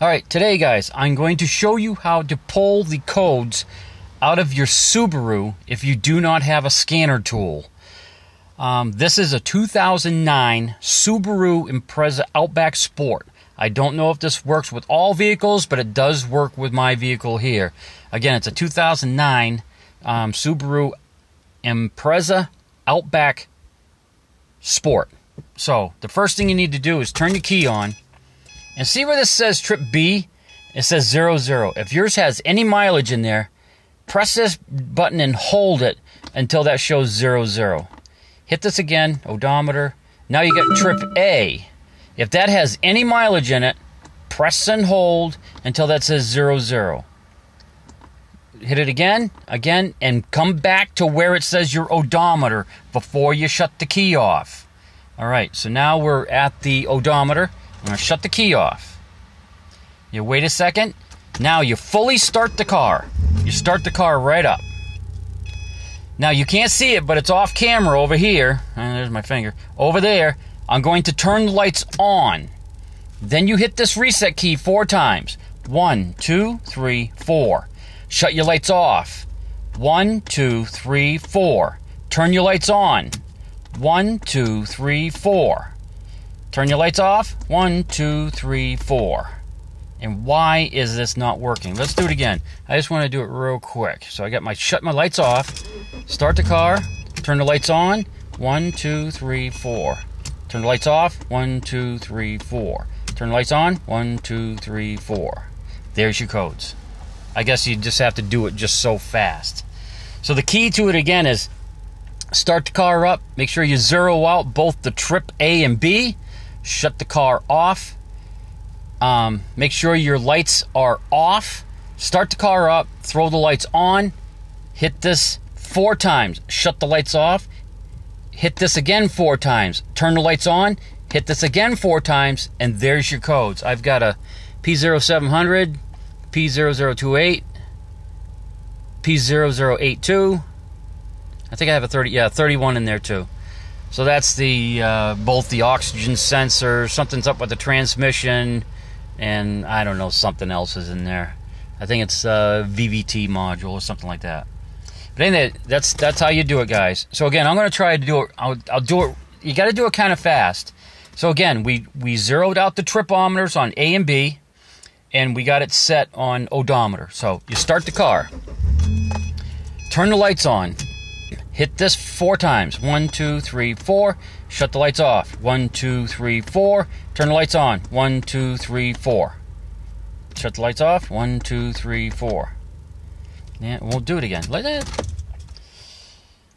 All right, today, guys, I'm going to show you how to pull the codes out of your Subaru if you do not have a scanner tool. Um, this is a 2009 Subaru Impreza Outback Sport. I don't know if this works with all vehicles, but it does work with my vehicle here. Again, it's a 2009 um, Subaru Impreza Outback Sport. So, the first thing you need to do is turn your key on and see where this says trip B? It says 00. If yours has any mileage in there, press this button and hold it until that shows 00. Hit this again, odometer. Now you get trip A. If that has any mileage in it, press and hold until that says 00. Hit it again, again, and come back to where it says your odometer before you shut the key off. All right, so now we're at the odometer. I'm going to shut the key off. You wait a second. Now you fully start the car. You start the car right up. Now you can't see it, but it's off camera over here. And there's my finger. Over there, I'm going to turn the lights on. Then you hit this reset key four times. One, two, three, four. Shut your lights off. One, two, three, four. Turn your lights on. One, two, three, four. Turn your lights off. One, two, three, four. And why is this not working? Let's do it again. I just want to do it real quick. So I got my shut my lights off, start the car, turn the lights on. One, two, three, four. Turn the lights off. One, two, three, four. Turn the lights on. One, two, three, four. There's your codes. I guess you just have to do it just so fast. So the key to it again is start the car up. Make sure you zero out both the trip A and B shut the car off. Um, make sure your lights are off. Start the car up, throw the lights on, hit this four times, shut the lights off, hit this again four times, turn the lights on, hit this again four times, and there's your codes. I've got a P0700, P0028, P0082. I think I have a 30, yeah, 31 in there too. So that's the uh, both the oxygen sensor, something's up with the transmission, and I don't know something else is in there. I think it's a VVT module or something like that. But anyway, that's that's how you do it, guys. So again, I'm going to try to do it. I'll, I'll do it. You got to do it kind of fast. So again, we we zeroed out the tripometers on A and B, and we got it set on odometer. So you start the car, turn the lights on Hit this four times. One, two, three, four. Shut the lights off. One, two, three, four. Turn the lights on. One, two, three, four. Shut the lights off. One, two, three, four. Yeah, we'll do it again. Like that.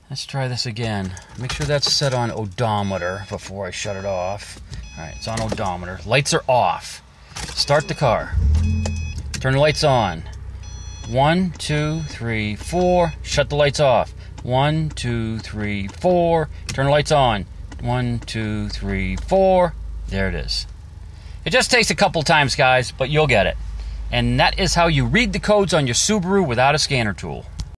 Let's try this again. Make sure that's set on odometer before I shut it off. Alright, it's on odometer. Lights are off. Start the car. Turn the lights on. One, two, three, four. Shut the lights off. One, two, three, four. Turn the lights on. One, two, three, four. There it is. It just takes a couple times, guys, but you'll get it. And that is how you read the codes on your Subaru without a scanner tool.